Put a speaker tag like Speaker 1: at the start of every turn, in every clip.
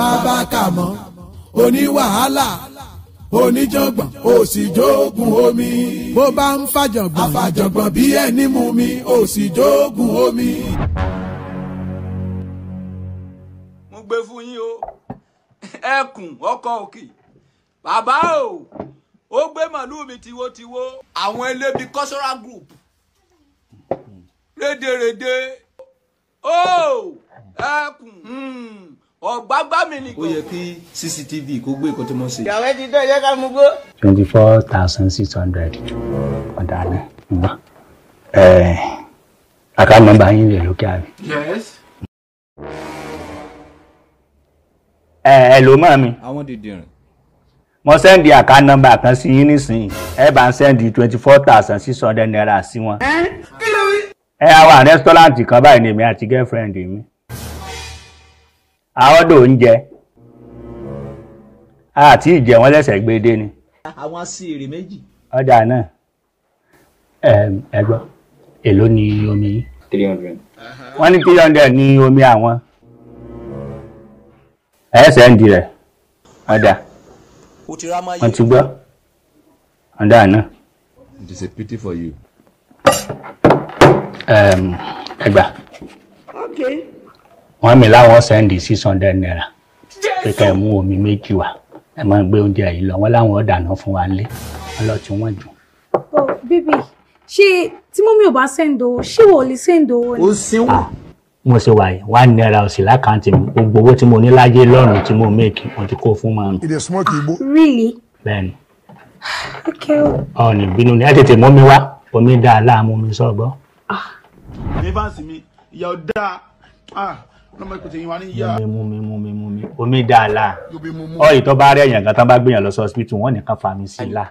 Speaker 1: bàbá kàmọ́ oníwàhálà oníjàngbọ̀n òsì jóògùn omi. bó bá ń fàjọ̀gbọ̀n àfàjọ̀gbọ̀n bí ẹni mú mi òsì jóògùn omi.
Speaker 2: mo gbé fún yín o. Ẹkùn ọkọ òkè. Bàbá o ó gbé màlúù mi tiwotiwo. Àwọn elébi cultural group. Rédèrèdè. O ẹkùn ọ̀gbágbá mi
Speaker 3: ó yẹ kí cctv kó gbé nǹkan tó mọ̀ sí.
Speaker 4: ìyàwó ti dán ẹ̀jẹ̀ ká mú gbó.
Speaker 5: twenty four thousand six hundred ọ̀dà náà ǹgbọ́n àká nọ́mbà yín rè lókè àbí.
Speaker 2: yes.
Speaker 5: ẹ ẹ ló mọ̀ mi
Speaker 3: àwọn dìndìnrín
Speaker 5: mo sẹ́ndì àká nọ́mbà kan sí yín nísìnyí ẹ bá ń sẹ́ndì twenty four thousand six hundred naira sí wọn. ẹ á wà rẹ́sítọ́ráǹtì kan báyìí ní èmi àti girlfriend mi. Àọ́dọ̀ oúnjẹ àti ìjẹ wọn lẹ́sẹ̀ gbé dé ni.
Speaker 3: àwọn aṣèrè méjì.
Speaker 5: ọjà náà ẹ gbọ́ èló ni omi yín.
Speaker 3: three hundred.
Speaker 5: wọ́n ní three hundred ní omi àwọn ẹ̀ẹ́sẹ̀ ń di rẹ̀ ọ̀dà wọ́n ti gbọ́ ọ̀dà náà
Speaker 3: it is a pity for you.
Speaker 5: ẹgbà wọ́n mi láwọn sẹ́ndì six hundred naira pé ká ẹ mú omi méjì wá ẹ máa gbé oúnjẹ yìí lọ wọ́n láwọn ọ̀dà náà fún wa lé wọ́n lọ tí wọ́n jù.
Speaker 6: Oh, baby, ṣé tí mọ́mí ò bá send owó, ṣé wò ó lè send owó ni?
Speaker 3: ó sínwó.
Speaker 5: mo ṣe wà yìí one naira òsì lákàntì mi gbogbo owó tí mo ní láyé lọ́rùn tí mo méèkì mo ti kó fún màmí
Speaker 7: It is smoke igbo.
Speaker 6: Really?
Speaker 5: bẹ́ẹ̀ni
Speaker 6: Okay. o.
Speaker 5: ọ̀nì bínú ni ẹ tètè mú mi wá omi dá a láàmú mi sọ̀gbọ́.
Speaker 8: ní fáǹsì mi ìyá ọ̀dà ọlọ́mọ ìpèsè yín wá ní ìyá.
Speaker 5: mú mi mú mi mú mi omi dá a láà
Speaker 7: You'll be mumu.
Speaker 5: ọ̀yì tó bá rí ẹ̀yàn kan tán bá gbìyàn lọ sí hospital wọ́n nìkan fa mi sí i
Speaker 3: rò.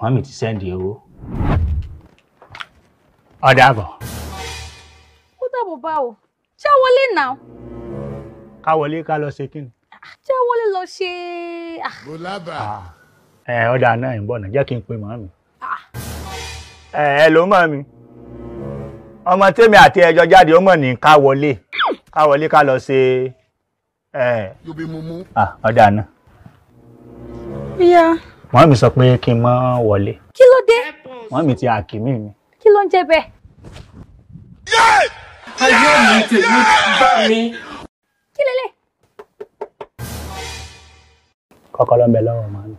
Speaker 5: wọ́n mi ti sẹ́ndì owó. ọ̀dà àbọ̀
Speaker 6: Ó dàbọ̀ báwo? Ṣé wọlé náà?
Speaker 5: ká wọlé ká lọ ṣe kí ni.
Speaker 6: Ṣé wọlé lọ ṣe... ah,
Speaker 7: Bolaba.
Speaker 5: ẹ ọ̀dà náà ń bọ̀ náà jẹ́ kí n pe màmí. ẹ ẹ ló mọ̀ mi ọmọ tèmi àti ẹjọ́ jáde ó mọ̀ ní ká wọlé ká wọlé ká lọ ṣe ẹ
Speaker 7: be mumu.
Speaker 5: ah, ọ̀dà náà.
Speaker 6: Yeah.
Speaker 5: màmí sọ pé kí n má wọlé
Speaker 6: Kí ló dé?
Speaker 5: màmí ti àkìmí mi.
Speaker 6: Kí ló ń jẹ́ bẹ́ẹ̀?
Speaker 4: ayé mi tèmi bá mi.
Speaker 6: Kí lélẹ̀?
Speaker 5: kọ́kọ́ ló ń bẹ lọ́wọ́ màmí.